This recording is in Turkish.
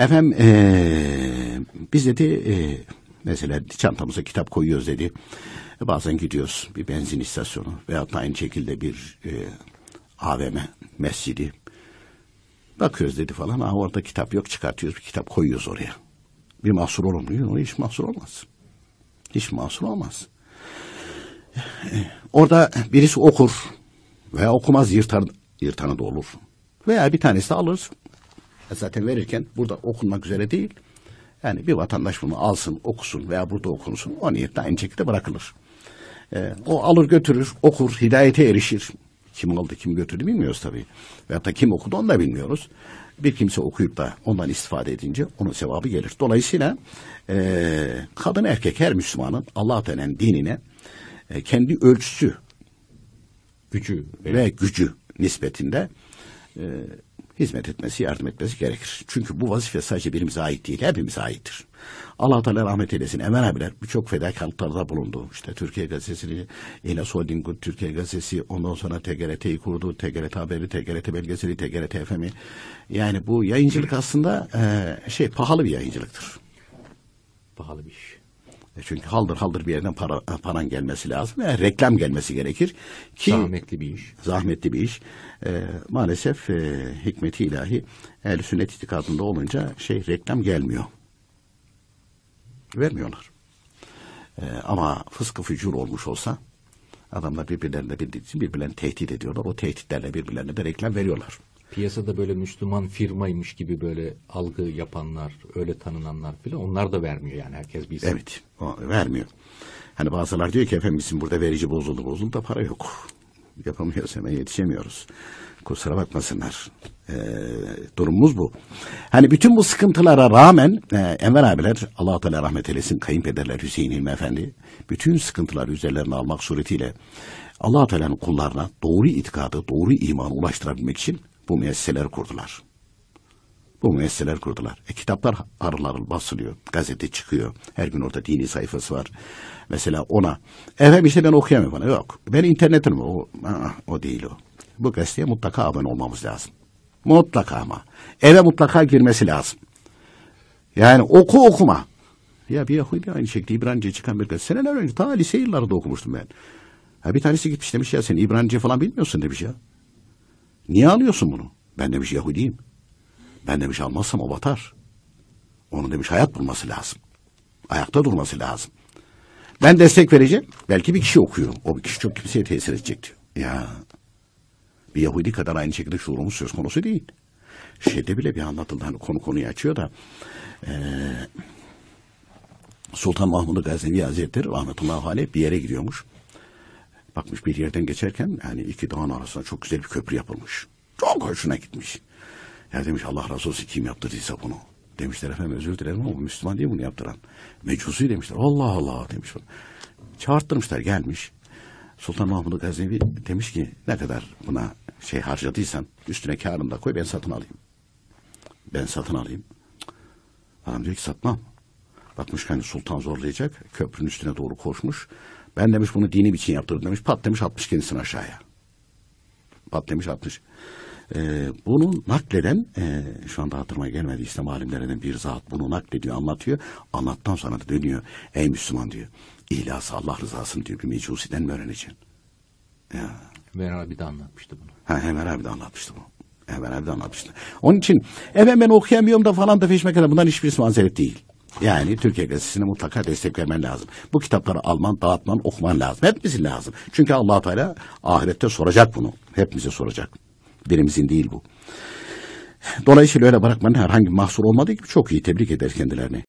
Efendim ee, biz dedi ee, mesela çantamıza kitap koyuyoruz dedi. Bazen gidiyoruz bir benzin istasyonu veya aynı şekilde bir ee, AVM mescidi. Bakıyoruz dedi falan. Aa, orada kitap yok çıkartıyoruz bir kitap koyuyoruz oraya. Bir mahsur olur mu? Hiç mahsur olmaz. Hiç mahsur olmaz. Orada birisi okur veya okumaz yırtar, yırtanı da olur. Veya bir tanesi alır. E zaten verirken burada okunmak üzere değil. Yani bir vatandaş bunu alsın, okusun veya burada okunsun. O niyetle aynı şekilde bırakılır. E, o alır götürür, okur, hidayete erişir. Kim aldı, kim götürdü bilmiyoruz tabii. Veyahut da kim okudu onu da bilmiyoruz. Bir kimse okuyup da ondan istifade edince onun sevabı gelir. Dolayısıyla e, kadın erkek her Müslümanın Allah Teala'nın dinine e, kendi ölçüsü gücü ve gücü nispetinde e, hizmet etmesi, yardım etmesi gerekir. Çünkü bu vazife sadece birimize ait değil, hepimize aittir. Allah Teala rahmet eylesin. Emel abiler birçok fedakarlıklarda bulundu. İşte Türkiye Gazetesi'ni, İlas Holding'in Türkiye Gazetesi, ondan sonra TGRT'yi kurdu, TGRT Haberi, TGRT Belgeseli, TGRT FM'i. Yani bu yayıncılık aslında e, şey pahalı bir yayıncılıktır. Pahalı bir iş. E çünkü haldır haldır bir yerden para, paran gelmesi lazım. ve reklam gelmesi gerekir. Ki, zahmetli bir iş. Zahmetli bir iş. E, maalesef e, hikmeti ilahi ehl sünnet itikadında olunca şey reklam gelmiyor. Vermiyorlar. E, ama fıskı fücur olmuş olsa adamlar birbirlerine bildiği için birbirlerini tehdit ediyorlar. O tehditlerle birbirlerine de reklam veriyorlar. Piyasada böyle Müslüman firmaymış gibi böyle algı yapanlar, öyle tanınanlar filan onlar da vermiyor yani herkes bilsin. Evet, o vermiyor. Hani bazılar diyor ki efendim bizim burada verici bozuldu bozuldu da para yok. Yapamıyoruz hemen yetişemiyoruz. Kusura bakmasınlar. Ee, durumumuz bu. Hani bütün bu sıkıntılara rağmen e, Enver abiler allah Teala rahmet eylesin kayınpederler Hüseyin İlmi Efendi bütün sıkıntıları üzerlerine almak suretiyle allah Teala'nın kullarına doğru itikadı, doğru imanı ulaştırabilmek için bu müesseseler kurdular. Bu müesseseler kurdular. E, kitaplar harıl harıl basılıyor. Gazete çıkıyor. Her gün orada dini sayfası var. Mesela ona. Efendim işte ben okuyamıyorum. Bana. Yok. Ben internetim. O, aa, o değil o. Bu gazeteye mutlaka abone olmamız lazım. Mutlaka ama. Eve mutlaka girmesi lazım. Yani oku okuma. Ya bir Yahudi aynı şekilde İbranice çıkan bir gazete. Seneler önce ta lise yıllarında okumuştum ben. Ha bir tanesi gitmiş demiş ya sen İbranice falan bilmiyorsun demiş ya. Niye alıyorsun bunu? Ben demiş Yahudiyim. Ben demiş almazsam o batar. Onun demiş hayat bulması lazım. Ayakta durması lazım. Ben destek vereceğim. Belki bir kişi okuyor. O bir kişi çok kimseye tesir edecek diyor. Ya bir Yahudi kadar aynı şekilde şuurumuz söz konusu değil. Şeyde bile bir anlatıldı hani konu konuyu açıyor da e, Sultan Mahmud Gaznevi Hazretleri rahmetullahi aleyh bir yere gidiyormuş. Bakmış bir yerden geçerken yani iki dağın arasında çok güzel bir köprü yapılmış. Çok hoşuna gitmiş. Ya demiş Allah razı olsun kim yaptırdıysa bunu. Demişler efendim özür dilerim ama Müslüman değil bunu yaptıran. Mecusi demişler. Allah Allah demiş. Çağırttırmışlar gelmiş. Sultan Mahmud Gaznevi demiş ki ne kadar buna şey harcadıysan üstüne karını da koy ben satın alayım. Ben satın alayım. Adam diyor ki satmam. Bakmış hani sultan zorlayacak. Köprünün üstüne doğru koşmuş. Ben demiş bunu dini için yaptırdım demiş. Pat demiş atmış kendisini aşağıya. Pat demiş atmış. Ee, bunu nakleden e, şu anda hatırıma gelmedi İslam alimlerinden bir zat bunu naklediyor anlatıyor. Anlattan sonra da dönüyor. Ey Müslüman diyor. İhlası Allah rızasını diyor bir mecusiden mi öğreneceksin? Ya. Ömer abi de anlatmıştı bunu. Ha, Ömer abi de anlatmıştı bu. Ömer abi de anlatmıştı. Onun için efendim ben okuyamıyorum da falan da feşmek kadar bundan hiçbirisi mazeret değil. Yani Türkiye Gazetesi'ne mutlaka destek vermen lazım. Bu kitapları alman, dağıtman, okuman lazım. Hepimizin lazım. Çünkü allah Teala ahirette soracak bunu. Hepimize soracak. Birimizin değil bu. Dolayısıyla öyle bırakmanın herhangi bir mahsur olmadığı gibi çok iyi tebrik eder kendilerini.